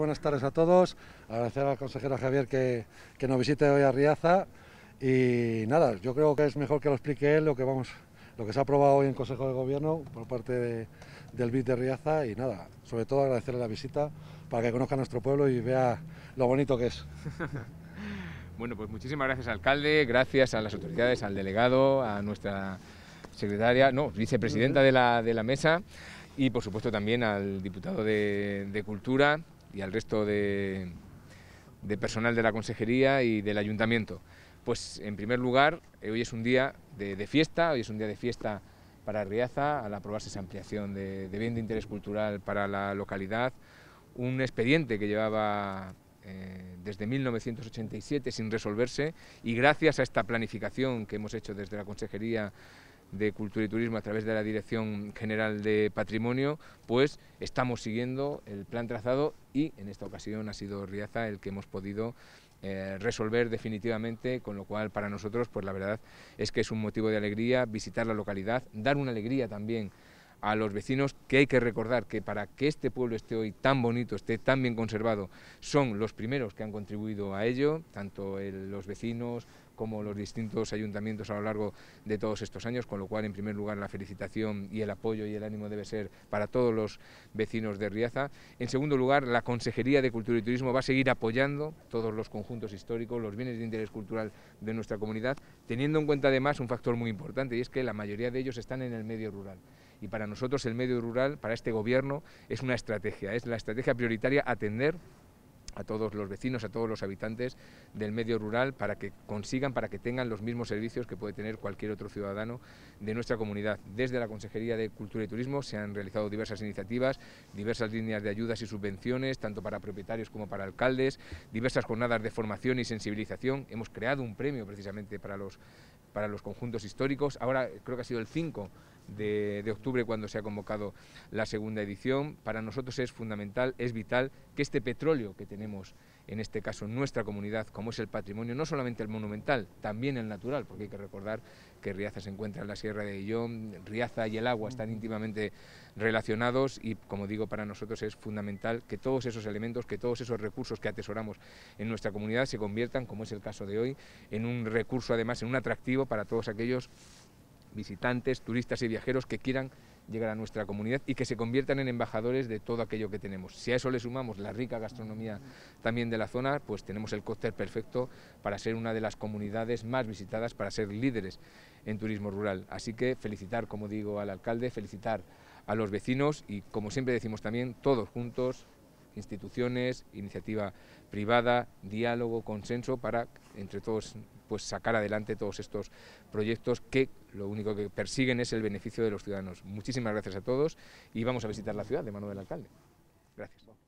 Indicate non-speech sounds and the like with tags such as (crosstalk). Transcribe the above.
Buenas tardes a todos, agradecer al consejero Javier que, nos visite hoy a Riaza. Y nada, yo creo que es mejor que lo explique él lo que vamos, lo que se ha aprobado hoy en Consejo de Gobierno por parte del BID de Riaza. Y nada, sobre todo agradecerle la visita para que conozca nuestro pueblo y vea lo bonito que es. (laughs) bueno, pues muchísimas gracias alcalde, gracias a las autoridades, al delegado, a nuestra secretaria, no, vicepresidenta de la, de la mesa. Y por supuesto también al diputado de Cultura y al resto de, personal de la consejería y del ayuntamiento. Pues en primer lugar, eh, hoy es un día de, fiesta, hoy es un día de fiesta para Riaza, al aprobarse esa ampliación de, bien de interés cultural para la localidad, un expediente que llevaba eh, desde 1987 sin resolverse y gracias a esta planificación que hemos hecho desde la Consejería de Cultura y Turismo a través de la Dirección General de Patrimonio, pues estamos siguiendo el plan trazado y en esta ocasión ha sido Riaza el que hemos podido eh, resolver definitivamente, con lo cual para nosotros pues la verdad es que es un motivo de alegría visitar la localidad, dar una alegría también a los vecinos que hay que recordar que para que este pueblo esté hoy tan bonito, esté tan bien conservado, son los primeros que han contribuido a ello, tanto los vecinos como los distintos ayuntamientos a lo largo de todos estos años, con lo cual en primer lugar la felicitación y el apoyo y el ánimo debe ser para todos los vecinos de Riaza. En segundo lugar, la Consejería de Cultura y Turismo va a seguir apoyando todos los conjuntos históricos, los bienes de interés cultural de nuestra comunidad, teniendo en cuenta además un factor muy importante y es que la mayoría de ellos están en el medio rural y para nosotros el medio rural, para este gobierno, es una estrategia, es la estrategia prioritaria atender a todos los vecinos, a todos los habitantes del medio rural para que consigan, para que tengan los mismos servicios que puede tener cualquier otro ciudadano de nuestra comunidad. Desde la Consejería de Cultura y Turismo se han realizado diversas iniciativas, diversas líneas de ayudas y subvenciones, tanto para propietarios como para alcaldes, diversas jornadas de formación y sensibilización. Hemos creado un premio precisamente para los, para los conjuntos históricos. Ahora creo que ha sido el 5 de, octubre cuando se ha convocado la segunda edición. Para nosotros es fundamental, es vital que este petróleo que tenemos en este caso en nuestra comunidad, como es el patrimonio, no solamente el monumental, también el natural, porque hay que recordar que Riaza se encuentra en la Sierra de Illón, Riaza y el agua están íntimamente relacionados y, como digo, para nosotros es fundamental que todos esos elementos, que todos esos recursos que atesoramos en nuestra comunidad se conviertan, como es el caso de hoy, en un recurso, además, en un atractivo para todos aquellos visitantes, turistas y viajeros que quieran llegar a nuestra comunidad y que se conviertan en embajadores de todo aquello que tenemos. Si a eso le sumamos la rica gastronomía también de la zona, pues tenemos el cóctel perfecto para ser una de las comunidades más visitadas, para ser líderes en turismo rural. Así que felicitar, como digo, al alcalde, felicitar a los vecinos y, como siempre decimos también, todos juntos, instituciones, iniciativa privada, diálogo, consenso para entre todos pues sacar adelante todos estos proyectos que lo único que persiguen es el beneficio de los ciudadanos. Muchísimas gracias a todos y vamos a visitar la ciudad de mano del alcalde. Gracias.